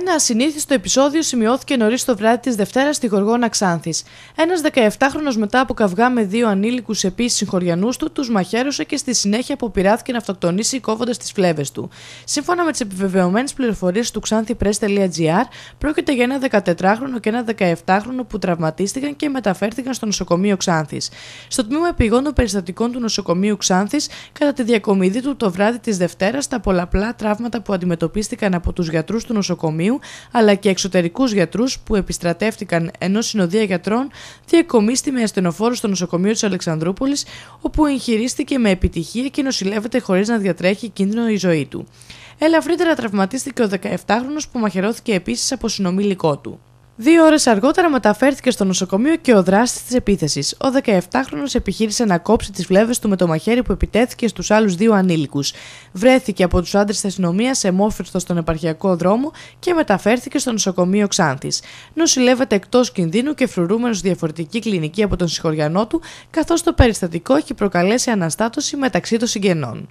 Ένα ασυνήθιστο επεισόδιο σημειώθηκε νωρίς το βράδυ της Δευτέρας στη Γοργόνα Ξάνθης. Ένας 17χρονο μετά από καυγά με δύο ανήλικους επίσης συγχωριανούς του, τους μαχαίρωσε και στη συνέχεια αποπειράθηκε να αυτοκτονήσει κόβοντας τις φλέβες του. Σύμφωνα με τις επιβεβαιωμένες πληροφορίες του ξάνθιpress.gr, πρόκειται για ένα 14χρονο και ένα 17χρονο που τραυματίστηκαν και μεταφέρθηκαν στο νοσοκομείο Ξάνθης. Στο τμήμα επιγόντων περιστατικών του νοσοκομείου Ξάνθης, κατά τη διακομιδή του το βράδυ της Δευτέρας, τα πολλαπλά τραύματα που αντιμετωπίστηκαν από τους γιατρούς του νοσοκομείου αλλά και εξωτερικούς γιατρούς που επιστρατεύτηκαν ενώ συνοδεία γιατρών διακομίστη με ασθενοφόρο στο νοσοκομείο της Αλεξανδρούπολης, όπου εγχειρίστηκε με επιτυχία και νοσηλεύεται χωρίς να διατρέχει κίνδυνο η ζωή του. Ελαφρύτερα τραυματίστηκε ο 17χρονο που μαχαιρώθηκε επίσης από συνομήλικό του. Δύο ώρες αργότερα μεταφέρθηκε στο νοσοκομείο και ο δράστης της επίθεσης. Ο 17χρονο επιχείρησε να κόψει τις φλέβε του με το μαχαίρι που επιτέθηκε στους άλλους δύο ανήλικους. Βρέθηκε από τους άντρες της αστυνομίας εμόφερτο στον επαρχιακό δρόμο και μεταφέρθηκε στο νοσοκομείο Ξάνθης. Νοσηλεύεται εκτός κινδύνου και φρουρούμενος διαφορετική κλινική από τον συγχωριανό του, καθώς το περιστατικό έχει προκαλέσει αναστάτωση μεταξύ των συγγενών.